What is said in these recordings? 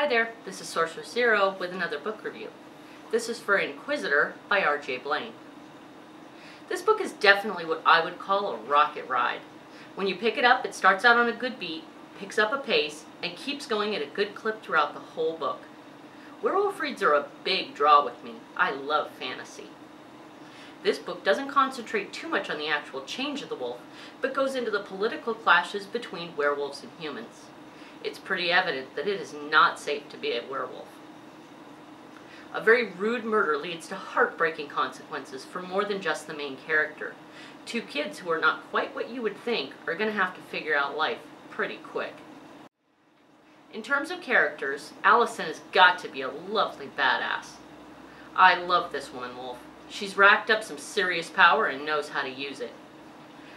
Hi there, this is Sorceress Zero with another book review. This is for Inquisitor by R.J. Blain. This book is definitely what I would call a rocket ride. When you pick it up, it starts out on a good beat, picks up a pace, and keeps going at a good clip throughout the whole book. Werewolf reads are a big draw with me. I love fantasy. This book doesn't concentrate too much on the actual change of the wolf, but goes into the political clashes between werewolves and humans. It's pretty evident that it is not safe to be a werewolf. A very rude murder leads to heartbreaking consequences for more than just the main character. Two kids who are not quite what you would think are going to have to figure out life pretty quick. In terms of characters, Allison has got to be a lovely badass. I love this woman wolf. She's racked up some serious power and knows how to use it.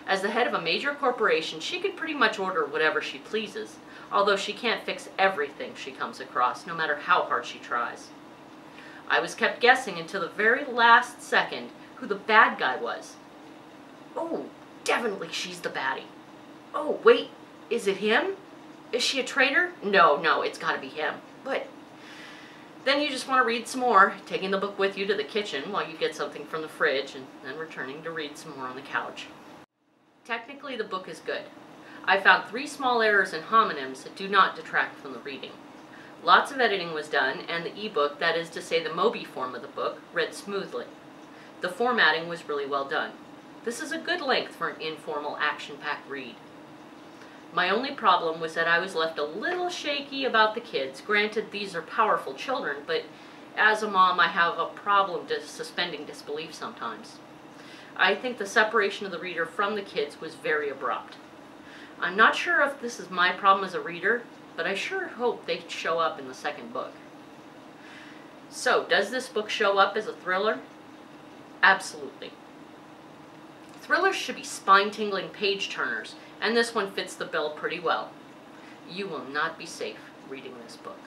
As the head of a major corporation, she can pretty much order whatever she pleases, although she can't fix everything she comes across, no matter how hard she tries. I was kept guessing until the very last second who the bad guy was. Oh, definitely she's the baddie. Oh, wait, is it him? Is she a traitor? No, no, it's gotta be him. But then you just want to read some more, taking the book with you to the kitchen while you get something from the fridge, and then returning to read some more on the couch. Technically, the book is good. I found three small errors in homonyms that do not detract from the reading. Lots of editing was done, and the ebook, that is to say the Mobi form of the book, read smoothly. The formatting was really well done. This is a good length for an informal, action-packed read. My only problem was that I was left a little shaky about the kids. Granted, these are powerful children, but as a mom, I have a problem suspending disbelief sometimes. I think the separation of the reader from the kids was very abrupt. I'm not sure if this is my problem as a reader, but I sure hope they show up in the second book. So, does this book show up as a thriller? Absolutely. Thrillers should be spine-tingling page-turners, and this one fits the bill pretty well. You will not be safe reading this book.